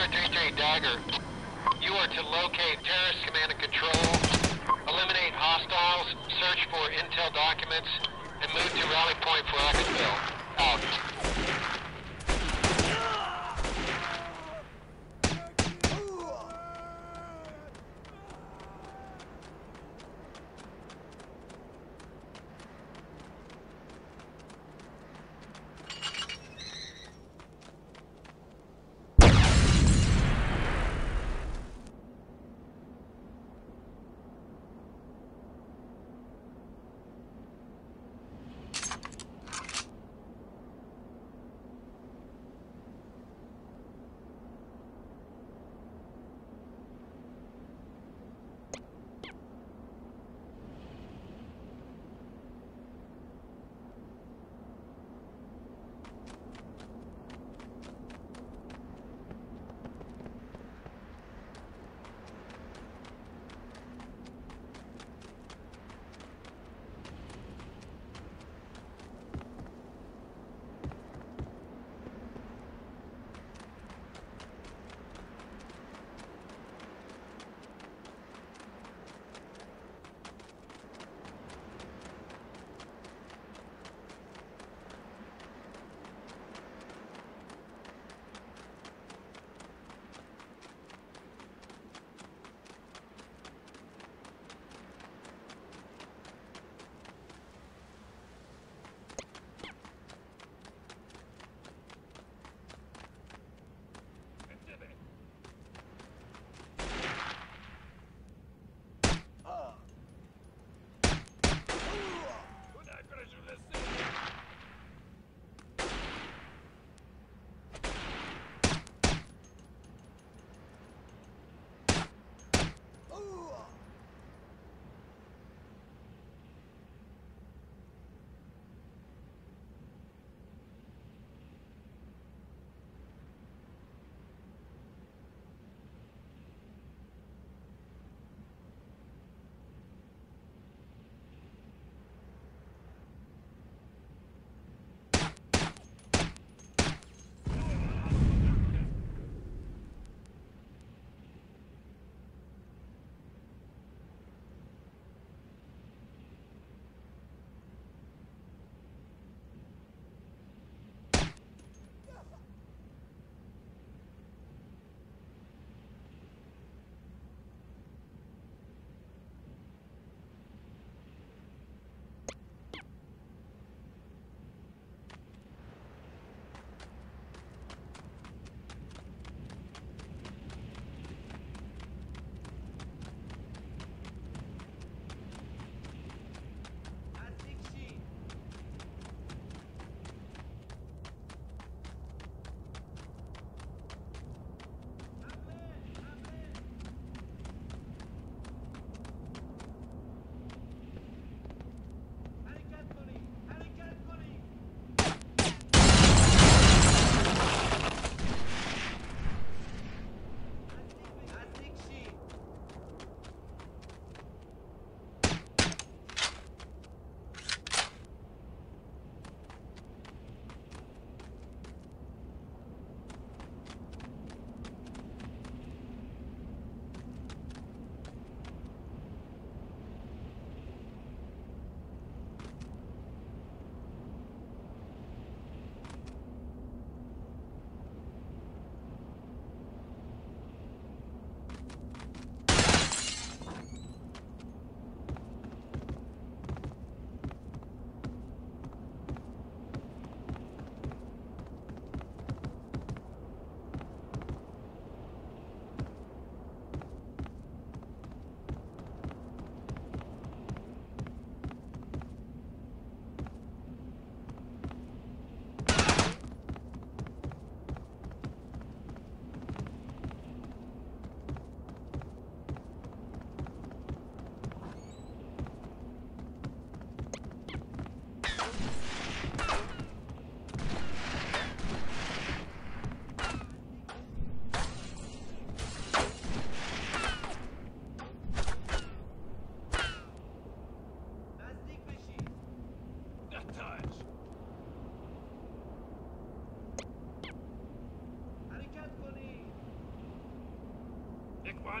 33 Dagger. You are to locate terrorist command and control, eliminate hostiles, search for intel documents, and move to rally point for exfil. Out.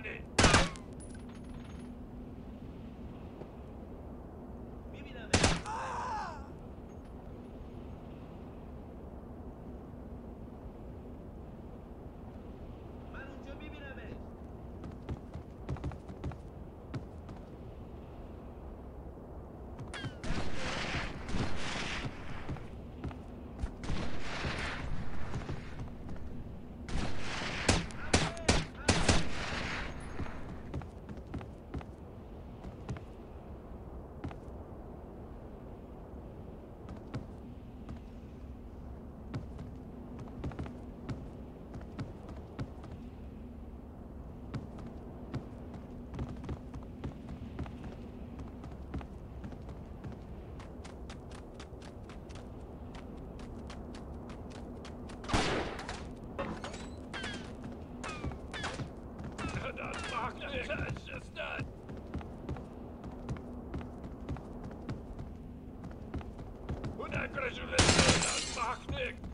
Panie! Don't mark the consciousness! Unagrožené, mark Nick!